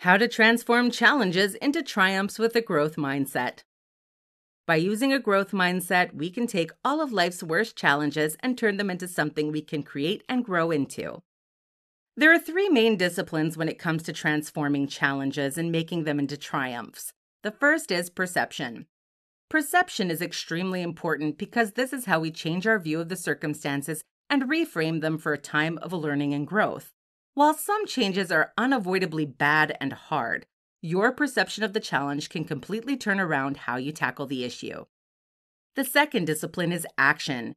How to transform challenges into triumphs with a growth mindset. By using a growth mindset, we can take all of life's worst challenges and turn them into something we can create and grow into. There are three main disciplines when it comes to transforming challenges and making them into triumphs. The first is perception. Perception is extremely important because this is how we change our view of the circumstances and reframe them for a time of learning and growth. While some changes are unavoidably bad and hard, your perception of the challenge can completely turn around how you tackle the issue. The second discipline is action.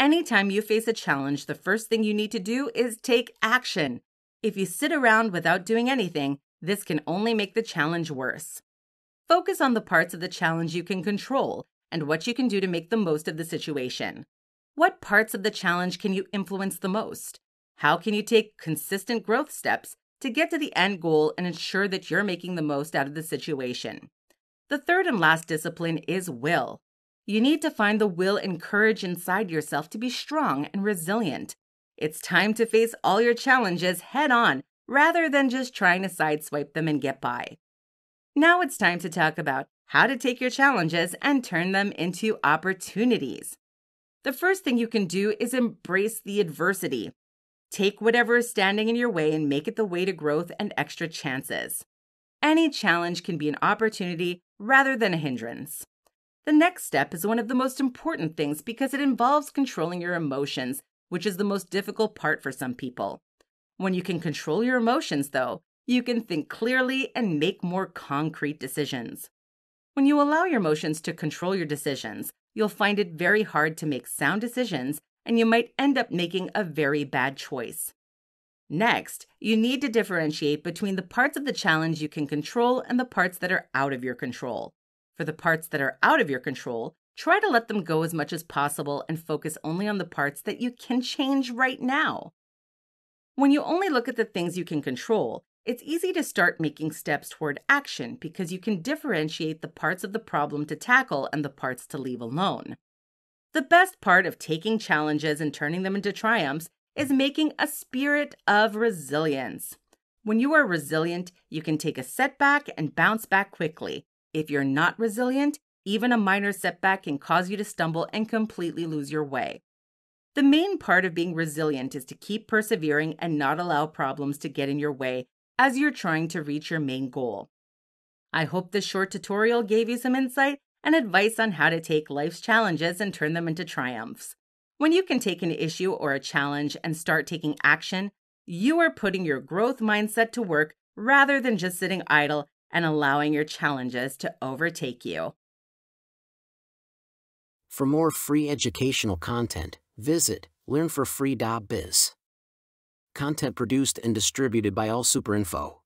Anytime you face a challenge, the first thing you need to do is take action. If you sit around without doing anything, this can only make the challenge worse. Focus on the parts of the challenge you can control and what you can do to make the most of the situation. What parts of the challenge can you influence the most? How can you take consistent growth steps to get to the end goal and ensure that you're making the most out of the situation? The third and last discipline is will. You need to find the will and courage inside yourself to be strong and resilient. It's time to face all your challenges head on rather than just trying to sideswipe them and get by. Now it's time to talk about how to take your challenges and turn them into opportunities. The first thing you can do is embrace the adversity. Take whatever is standing in your way and make it the way to growth and extra chances. Any challenge can be an opportunity rather than a hindrance. The next step is one of the most important things because it involves controlling your emotions, which is the most difficult part for some people. When you can control your emotions, though, you can think clearly and make more concrete decisions. When you allow your emotions to control your decisions, you'll find it very hard to make sound decisions and you might end up making a very bad choice. Next, you need to differentiate between the parts of the challenge you can control and the parts that are out of your control. For the parts that are out of your control, try to let them go as much as possible and focus only on the parts that you can change right now. When you only look at the things you can control, it's easy to start making steps toward action because you can differentiate the parts of the problem to tackle and the parts to leave alone. The best part of taking challenges and turning them into triumphs is making a spirit of resilience. When you are resilient, you can take a setback and bounce back quickly. If you're not resilient, even a minor setback can cause you to stumble and completely lose your way. The main part of being resilient is to keep persevering and not allow problems to get in your way as you're trying to reach your main goal. I hope this short tutorial gave you some insight and advice on how to take life's challenges and turn them into triumphs. When you can take an issue or a challenge and start taking action, you are putting your growth mindset to work rather than just sitting idle and allowing your challenges to overtake you. For more free educational content, visit learnforfree.biz. Content produced and distributed by AllSuperInfo.